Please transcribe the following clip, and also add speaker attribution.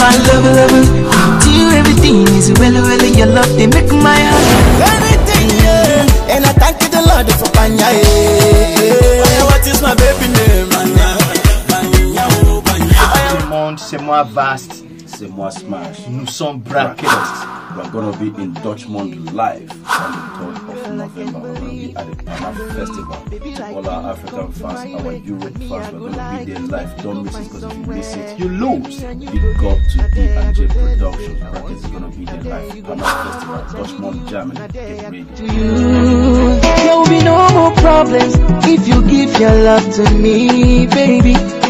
Speaker 1: love, love. To you everything is well, well. Your love they make my heart.
Speaker 2: Anything, yeah. And I thank you the Lord for Banya. Yeah. What is my baby name? Banya. Banya. Banya.
Speaker 3: Le monde, c'est moi Vast.
Speaker 4: C'est moi Smash.
Speaker 3: Nous sommes braqués.
Speaker 4: We're gonna be in Dortmund live on the 3rd of November. We're gonna be at the Panaf Festival. To all our African fans, our Europe fans, we're gonna be there live. Don't miss it because if you miss it, you lose. Big up to D and J Productions. Brackets is gonna be there live. Panaf Festival, Dortmund, Germany. Get ready.
Speaker 1: There will be no more problems if you give your love to me, baby.